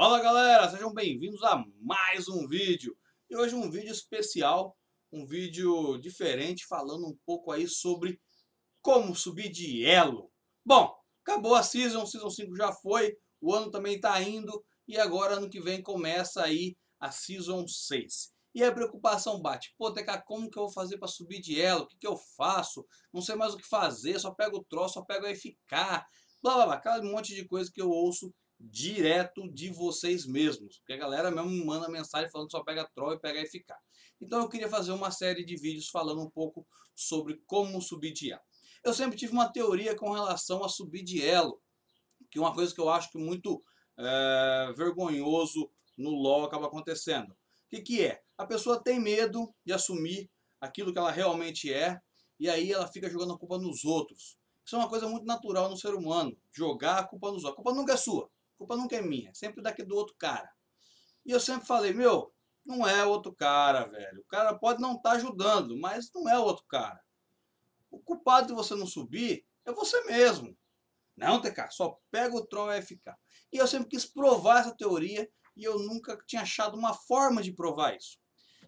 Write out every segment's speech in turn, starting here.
Fala galera, sejam bem-vindos a mais um vídeo. E hoje um vídeo especial, um vídeo diferente, falando um pouco aí sobre como subir de elo. Bom, acabou a Season, Season 5 já foi, o ano também está indo, e agora ano que vem começa aí a Season 6. E a preocupação bate, pô, TK, como que eu vou fazer para subir de elo? O que, que eu faço? Não sei mais o que fazer, só pego o troço, só pego a FK, blá blá blá, aquele monte de coisa que eu ouço direto de vocês mesmos. Porque a galera mesmo manda mensagem falando que só pega troll e pega FK. Então eu queria fazer uma série de vídeos falando um pouco sobre como subir de elo. Eu sempre tive uma teoria com relação a subir de elo. Que é uma coisa que eu acho que muito é, vergonhoso no LoL acaba acontecendo. O que, que é? A pessoa tem medo de assumir aquilo que ela realmente é. E aí ela fica jogando a culpa nos outros. Isso é uma coisa muito natural no ser humano. Jogar a culpa nos outros. A culpa nunca é sua culpa nunca é minha, sempre daqui do outro cara. E eu sempre falei, meu, não é outro cara, velho. O cara pode não estar tá ajudando, mas não é outro cara. O culpado de você não subir é você mesmo. Não, TK, só pega o troll e FK. E eu sempre quis provar essa teoria e eu nunca tinha achado uma forma de provar isso.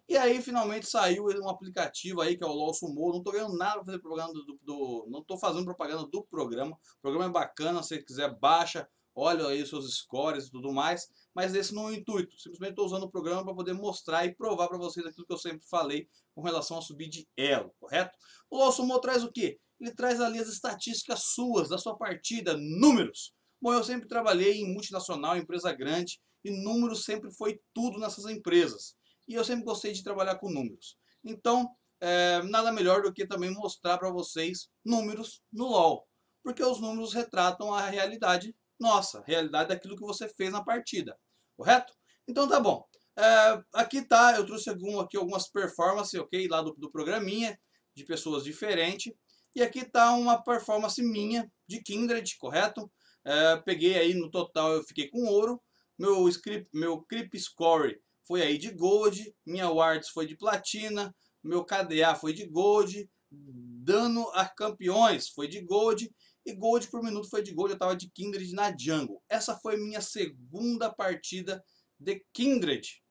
E aí finalmente saiu um aplicativo aí que é o LOL Sumo. Não estou ganhando nada para fazer propaganda do, do, Não estou fazendo propaganda do programa. O programa é bacana, se você quiser, baixa olha aí os seus scores e tudo mais, mas esse não é o intuito. Simplesmente estou usando o programa para poder mostrar e provar para vocês aquilo que eu sempre falei com relação a subir de elo, correto? O LoL Sumo traz o quê? Ele traz ali as estatísticas suas, da sua partida, números. Bom, eu sempre trabalhei em multinacional, empresa grande, e números sempre foi tudo nessas empresas. E eu sempre gostei de trabalhar com números. Então, é, nada melhor do que também mostrar para vocês números no LoL. Porque os números retratam a realidade nossa, realidade daquilo que você fez na partida, correto? Então tá bom. É, aqui tá, eu trouxe algum, aqui algumas performances, ok, lá do, do programinha, de pessoas diferentes. E aqui tá uma performance minha de Kindred, correto? É, peguei aí no total, eu fiquei com ouro. Meu script, meu creep score foi aí de gold, minha wards foi de platina, meu KDA foi de gold, dano a campeões foi de gold e gold por minuto foi de gold, eu estava de Kindred na jungle. Essa foi minha segunda partida de Kindred.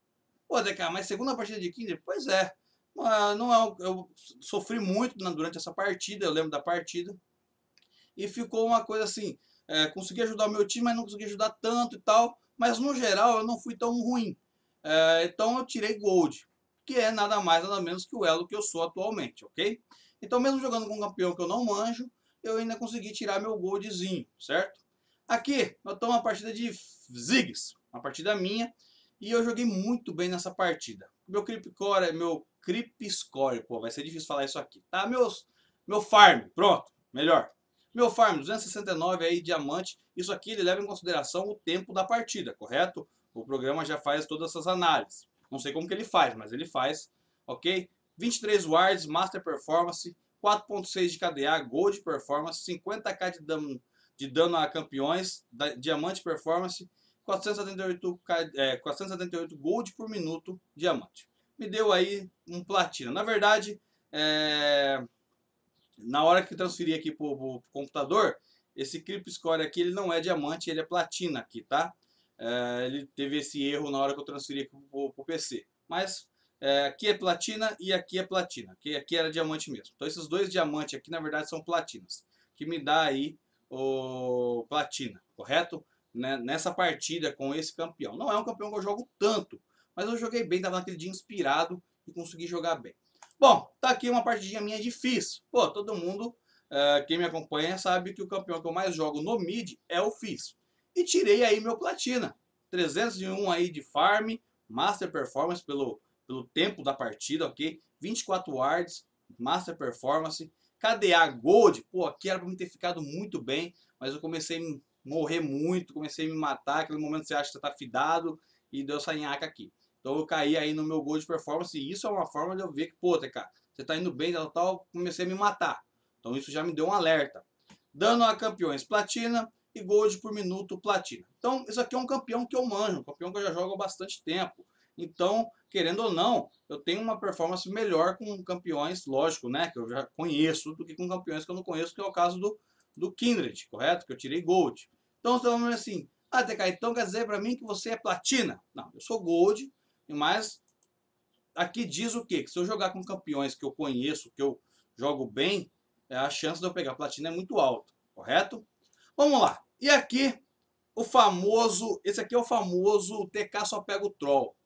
Pô, DK, mas segunda partida de Kindred? Pois é. Não é eu sofri muito durante essa partida, eu lembro da partida. E ficou uma coisa assim, é, consegui ajudar o meu time, mas não consegui ajudar tanto e tal. Mas no geral eu não fui tão ruim. É, então eu tirei Gold, que é nada mais nada menos que o elo que eu sou atualmente, ok? Então mesmo jogando com um campeão que eu não manjo, eu ainda consegui tirar meu goldzinho, certo? Aqui, eu estou uma partida de Ziggs, uma partida minha, e eu joguei muito bem nessa partida. Meu creep core, meu creep score, pô, vai ser difícil falar isso aqui, tá? Meus, meu farm, pronto, melhor. Meu farm, 269 aí, diamante, isso aqui ele leva em consideração o tempo da partida, correto? O programa já faz todas essas análises. Não sei como que ele faz, mas ele faz, ok? 23 wards, master performance, 4.6 de KDA, Gold Performance, 50k de dano, de dano a campeões, da, Diamante Performance, 478, é, 478 Gold por minuto, Diamante. Me deu aí um Platina. Na verdade, é, na hora que transferi aqui para o computador, esse Clip Score aqui ele não é Diamante, ele é Platina aqui, tá? É, ele teve esse erro na hora que eu transferi para o PC. Mas é, aqui é platina e aqui é platina. Aqui, aqui era diamante mesmo. Então esses dois diamantes aqui na verdade são platinas. Que me dá aí o platina, correto? Né? Nessa partida com esse campeão. Não é um campeão que eu jogo tanto. Mas eu joguei bem, estava naquele dia inspirado e consegui jogar bem. Bom, tá aqui uma partidinha minha difícil. Pô, todo mundo, uh, quem me acompanha sabe que o campeão que eu mais jogo no mid é o Fizz. E tirei aí meu platina. 301 aí de farm, master performance pelo pelo tempo da partida, ok? 24 wards, Master Performance, KDA Gold, pô, aqui era pra mim ter ficado muito bem, mas eu comecei a morrer muito, comecei a me matar, aquele momento você acha que tá fidado, e deu essa nhaca aqui. Então eu caí aí no meu Gold Performance, e isso é uma forma de eu ver que, pô, TK, você tá indo bem, tal, tal, comecei a me matar. Então isso já me deu um alerta. Dano a campeões Platina e Gold por minuto Platina. Então isso aqui é um campeão que eu manjo, um campeão que eu já jogo há bastante tempo. Então, querendo ou não, eu tenho uma performance melhor com campeões, lógico, né, que eu já conheço, do que com campeões que eu não conheço, que é o caso do, do Kindred, correto? Que eu tirei Gold. Então, estamos assim, Ah, TK, então quer dizer para mim que você é platina? Não, eu sou gold, mas aqui diz o quê? Que se eu jogar com campeões que eu conheço, que eu jogo bem, é, a chance de eu pegar platina é muito alta, correto? Vamos lá. E aqui, o famoso, esse aqui é o famoso TK só pega o troll,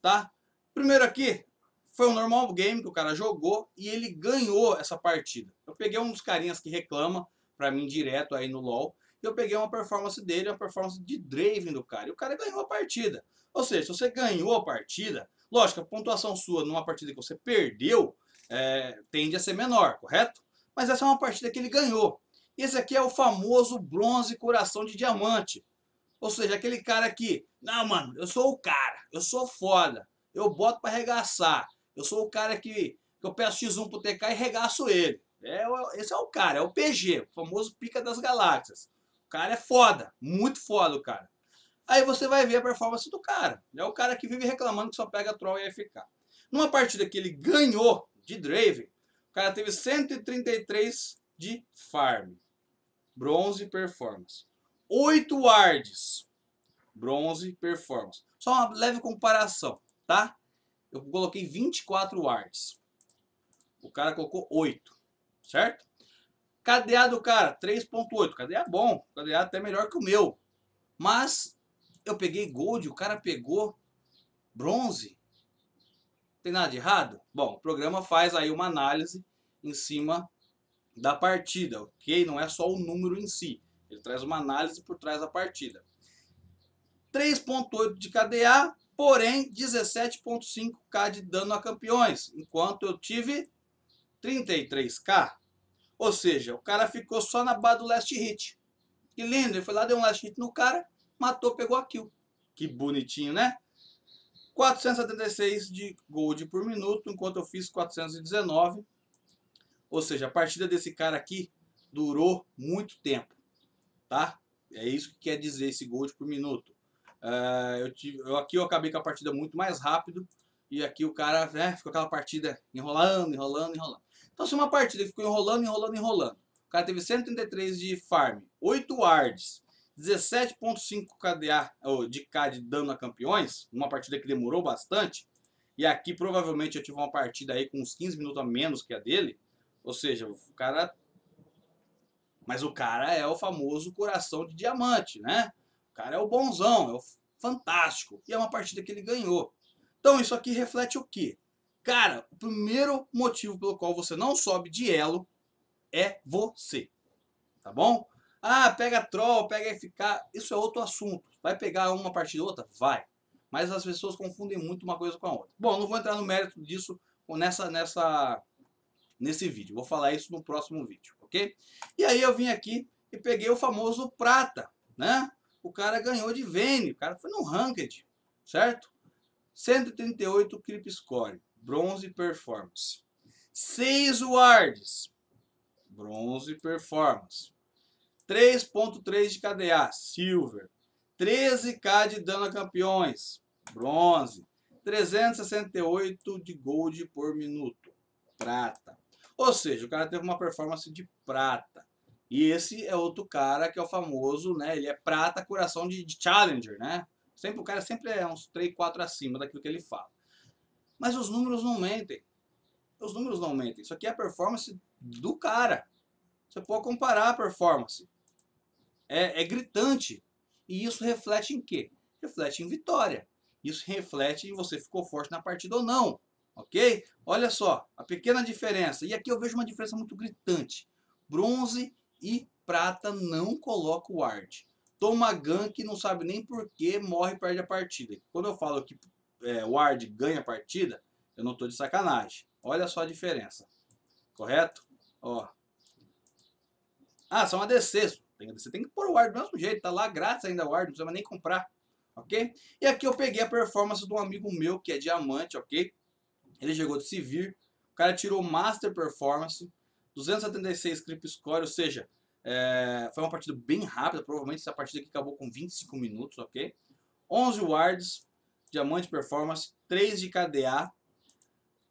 tá? Primeiro aqui, foi um normal game que o cara jogou e ele ganhou essa partida. Eu peguei um dos carinhas que reclama pra mim direto aí no LoL, e eu peguei uma performance dele, uma performance de Draven do cara, e o cara ganhou a partida. Ou seja, se você ganhou a partida, lógico, a pontuação sua numa partida que você perdeu é, tende a ser menor, correto? Mas essa é uma partida que ele ganhou. Esse aqui é o famoso bronze coração de diamante. Ou seja, aquele cara que, não, mano, eu sou o cara, eu sou foda, eu boto para arregaçar. Eu sou o cara que, que eu peço X1 pro TK e regaço ele. É, esse é o cara, é o PG, o famoso pica das galáxias. O cara é foda, muito foda o cara. Aí você vai ver a performance do cara. É o cara que vive reclamando que só pega troll e FK. Numa partida que ele ganhou de Draven, o cara teve 133 de farm. Bronze performance. 8 wards. Bronze performance. Só uma leve comparação, tá? Eu coloquei 24 wards. O cara colocou 8, certo? KDA do cara, 3.8. KDA bom. KDA até melhor que o meu. Mas eu peguei gold, o cara pegou bronze. Tem nada de errado? Bom, o programa faz aí uma análise em cima da partida, ok? Não é só o número em si. Ele traz uma análise por trás da partida. 3.8 de KDA, porém 17.5k de dano a campeões, enquanto eu tive 33k. Ou seja, o cara ficou só na base do last hit. Que lindo, ele foi lá, deu um last hit no cara, matou, pegou a kill. Que bonitinho, né? 476 de gold por minuto, enquanto eu fiz 419. Ou seja, a partida desse cara aqui durou muito tempo, tá? É isso que quer dizer esse gold por minuto. Uh, eu tive, eu, aqui eu acabei com a partida muito mais rápido e aqui o cara né, ficou aquela partida enrolando, enrolando, enrolando. Então se uma partida ficou enrolando, enrolando, enrolando. O cara teve 133 de farm, 8 wards, 17.5 KDA, de K de dano a campeões, uma partida que demorou bastante, e aqui provavelmente eu tive uma partida aí com uns 15 minutos a menos que a dele, ou seja, o cara... Mas o cara é o famoso coração de diamante, né? O cara é o bonzão, é o fantástico, e é uma partida que ele ganhou. Então isso aqui reflete o quê? Cara, o primeiro motivo pelo qual você não sobe de elo é você, tá bom? Ah, pega troll, pega FK, isso é outro assunto. Vai pegar uma partida ou outra? Vai. Mas as pessoas confundem muito uma coisa com a outra. Bom, não vou entrar no mérito disso nessa, nessa, nesse vídeo. Vou falar isso no próximo vídeo, ok? E aí eu vim aqui e peguei o famoso prata, né? O cara ganhou de Vayne, o cara foi no ranked, certo? 138 Creep Score, bronze performance. 6 wards, bronze performance. 3.3 de KDA, Silver. 13k de dano a campeões, Bronze. 368 de Gold por minuto, Prata. Ou seja, o cara teve uma performance de prata. E esse é outro cara que é o famoso, né? Ele é prata, coração de, de Challenger, né? Sempre, o cara sempre é uns 3, 4 acima daquilo que ele fala. Mas os números não mentem. Os números não mentem. Isso aqui é a performance do cara. Você pode comparar a performance é, é gritante. E isso reflete em quê? Reflete em vitória. Isso reflete em você ficou forte na partida ou não. Ok? Olha só, a pequena diferença. E aqui eu vejo uma diferença muito gritante. Bronze e prata não coloca o ward. Toma gank, não sabe nem por que, morre e perde a partida. Quando eu falo que é, ward ganha a partida, eu não estou de sacanagem. Olha só a diferença. Correto? Ó. Ah, são ADCs. Você tem que pôr o ward do mesmo jeito, tá lá grátis ainda o ward, não precisa nem comprar, ok? E aqui eu peguei a performance de um amigo meu que é diamante, ok? Ele chegou de Sivir, o cara tirou Master Performance, 276 Creep Score, ou seja, é, foi uma partida bem rápida, provavelmente essa partida aqui acabou com 25 minutos, ok? 11 wards, Diamante Performance, 3 de KDA,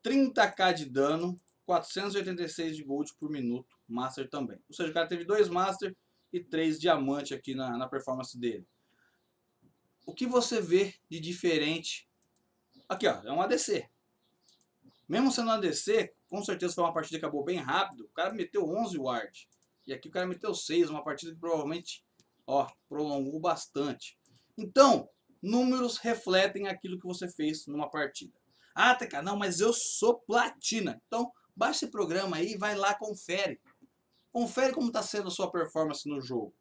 30k de dano, 486 de gold por minuto, Master também. Ou seja, o cara teve dois Master e 3 diamante aqui na, na performance dele. o que você vê de diferente? Aqui, ó, é um ADC. Mesmo sendo um ADC, com certeza foi uma partida que acabou bem rápido. O cara meteu 11 ward. E aqui o cara meteu 6, uma partida que provavelmente, ó, prolongou bastante. Então, números refletem aquilo que você fez numa partida. Ah, TK, não, mas eu sou platina. Então, baixa esse programa aí e vai lá, confere. Confere como está sendo a sua performance no jogo.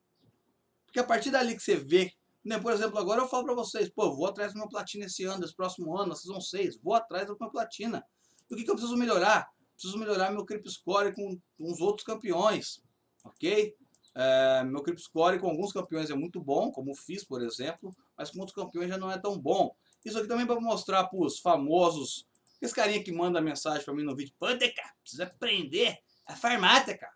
Porque a partir dali que você vê, né, por exemplo, agora eu falo para vocês, pô, vou atrás do meu platina esse ano, esse próximo ano, na Season 6, vou atrás do meu platina. O que, que eu preciso melhorar? Preciso melhorar meu creep score com, com os outros campeões, ok? É, meu creep score com alguns campeões é muito bom, como o Fizz, por exemplo, mas com outros campeões já não é tão bom. Isso aqui também para mostrar para os famosos, esse carinha que manda mensagem para mim no vídeo, pô, Teca, precisa aprender a farmar, Teca.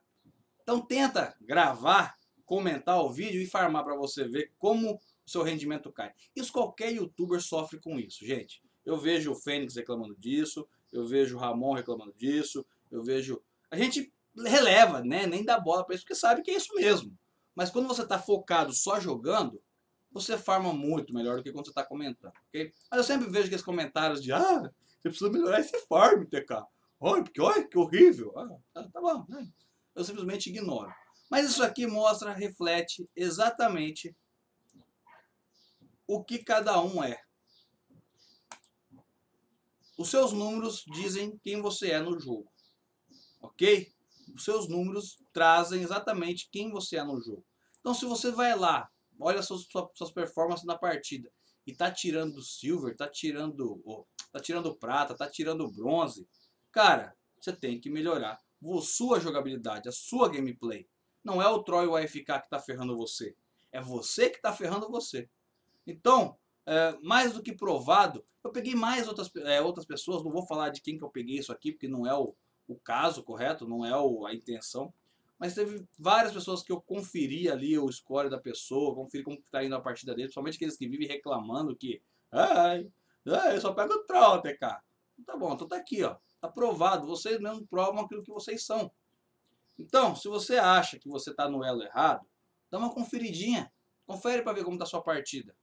Então tenta gravar, comentar o vídeo e farmar para você ver como o seu rendimento cai. Isso qualquer youtuber sofre com isso, gente. Eu vejo o Fênix reclamando disso, eu vejo o Ramon reclamando disso, eu vejo... A gente releva, né? Nem dá bola para isso, porque sabe que é isso mesmo. Mas quando você está focado só jogando, você farma muito melhor do que quando você está comentando, ok? Mas eu sempre vejo aqueles comentários de, ah, você precisa melhorar esse farm, TK. Olha, porque olha, que horrível. Ah, tá, tá bom, né? Eu simplesmente ignoro. Mas isso aqui mostra, reflete exatamente o que cada um é. Os seus números dizem quem você é no jogo, ok? Os seus números trazem exatamente quem você é no jogo. Então se você vai lá, olha suas, suas performances na partida e tá tirando silver, tá tirando, oh, tá tirando prata, tá tirando bronze, cara, você tem que melhorar a sua jogabilidade, a sua gameplay. Não é o Troy ou AFK que tá ferrando você. É você que tá ferrando você. Então, é, mais do que provado, eu peguei mais outras, é, outras pessoas, não vou falar de quem que eu peguei isso aqui, porque não é o, o caso correto, não é o, a intenção. Mas teve várias pessoas que eu conferi ali o score da pessoa, conferi como está indo a partida dele, principalmente aqueles que vivem reclamando que ai, ai eu só pego o troll, TK. Tá bom, então tá aqui, ó. Tá provado, vocês mesmo provam aquilo que vocês são. Então, se você acha que você está no elo errado, dá uma conferidinha. Confere para ver como está a sua partida.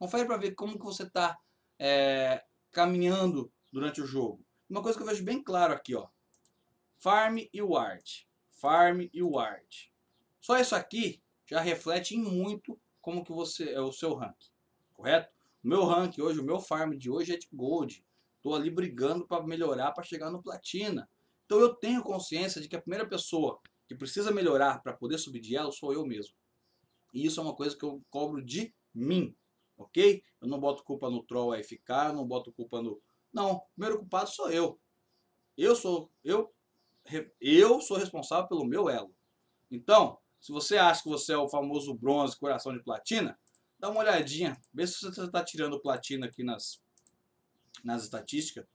Confere para ver como que você está é, caminhando durante o jogo. Uma coisa que eu vejo bem claro aqui, ó. Farm e Ward. Farm e Ward. Só isso aqui já reflete em muito como que você é o seu rank, correto? O meu rank hoje, o meu farm de hoje é de gold. Estou ali brigando para melhorar, para chegar no platina. Então eu tenho consciência de que a primeira pessoa que precisa melhorar para poder subir de elo sou eu mesmo. E isso é uma coisa que eu cobro de mim, ok? Eu não boto culpa no troll AFK, não boto culpa no... Não, o primeiro culpado sou eu. Eu sou, eu, eu sou responsável pelo meu elo. Então, se você acha que você é o famoso bronze coração de platina, dá uma olhadinha, vê se você está tirando platina aqui nas, nas estatísticas,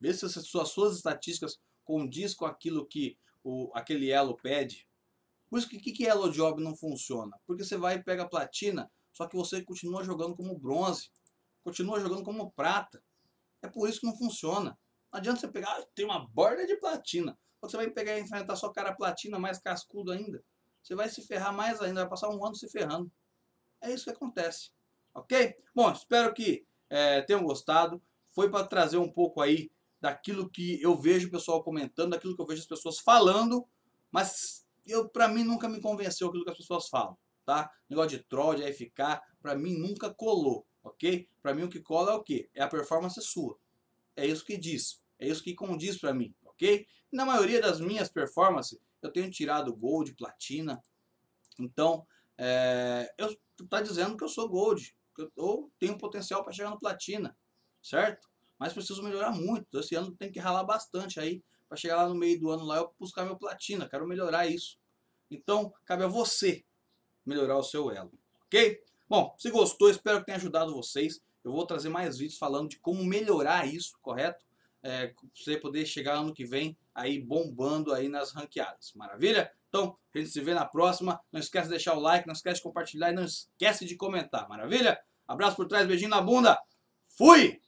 vê se as suas, suas estatísticas condiz com aquilo que o, aquele elo pede. Por isso que, que, que elo job não funciona? Porque você vai e pega platina, só que você continua jogando como bronze, continua jogando como prata. É por isso que não funciona. Não adianta você pegar, ah, tem uma borda de platina. Você vai pegar e enfrentar sua cara platina mais cascudo ainda. Você vai se ferrar mais ainda, vai passar um ano se ferrando. É isso que acontece. Ok? Bom, espero que é, tenham gostado. Foi para trazer um pouco aí daquilo que eu vejo o pessoal comentando, daquilo que eu vejo as pessoas falando, mas eu para mim nunca me convenceu aquilo que as pessoas falam tá? Negócio de troll, de AFK, para mim nunca colou, ok? Para mim o que cola é o quê? É a performance sua. É isso que diz, é isso que condiz para mim, ok? na maioria das minhas performances, eu tenho tirado Gold, Platina, então, é, eu tá dizendo que eu sou Gold, que eu, eu tenho potencial para chegar no Platina, certo? Mas preciso melhorar muito, esse ano tem que ralar bastante aí, para chegar lá no meio do ano lá eu buscar meu Platina, quero melhorar isso. Então, cabe a você melhorar o seu elo, ok? Bom, se gostou, espero que tenha ajudado vocês. Eu vou trazer mais vídeos falando de como melhorar isso, correto? É, você poder chegar ano que vem aí bombando aí nas ranqueadas. Maravilha? Então, a gente se vê na próxima. Não esquece de deixar o like, não esquece de compartilhar e não esquece de comentar. Maravilha? Abraço por trás, beijinho na bunda. Fui!